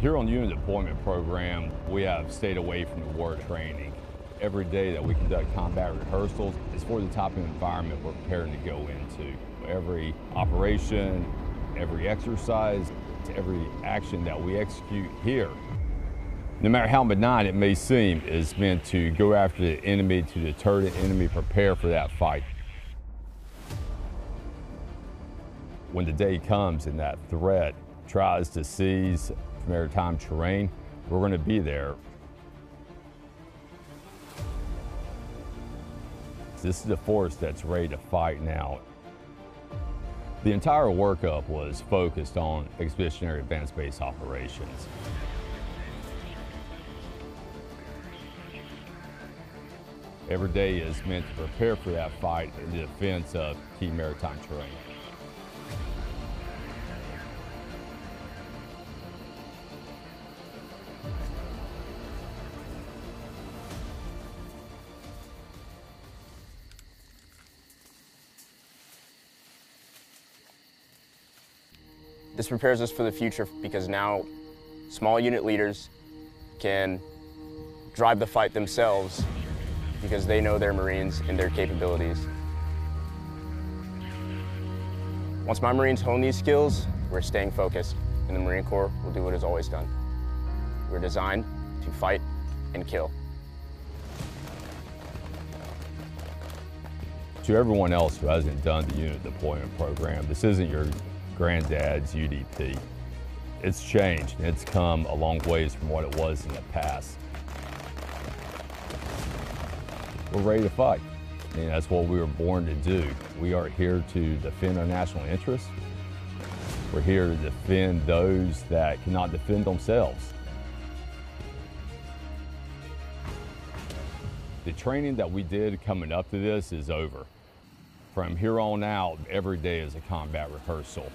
Here on the Unit Deployment Program, we have stayed away from the war training. Every day that we conduct combat rehearsals is for the type of environment we're preparing to go into. Every operation, every exercise, every action that we execute here, no matter how benign it may seem, is meant to go after the enemy, to deter the enemy, prepare for that fight. When the day comes and that threat tries to seize maritime terrain, we're going to be there. This is the force that's ready to fight now. The entire workup was focused on expeditionary advanced base operations. Every day is meant to prepare for that fight in the defense of key maritime terrain. This prepares us for the future because now small unit leaders can drive the fight themselves because they know their Marines and their capabilities. Once my Marines hone these skills, we're staying focused, and the Marine Corps will do what it's always done. We're designed to fight and kill. To everyone else who hasn't done the unit deployment program, this isn't your granddad's UDP. It's changed. It's come a long ways from what it was in the past. We're ready to fight. And that's what we were born to do. We are here to defend our national interests. We're here to defend those that cannot defend themselves. The training that we did coming up to this is over. From here on out, every day is a combat rehearsal.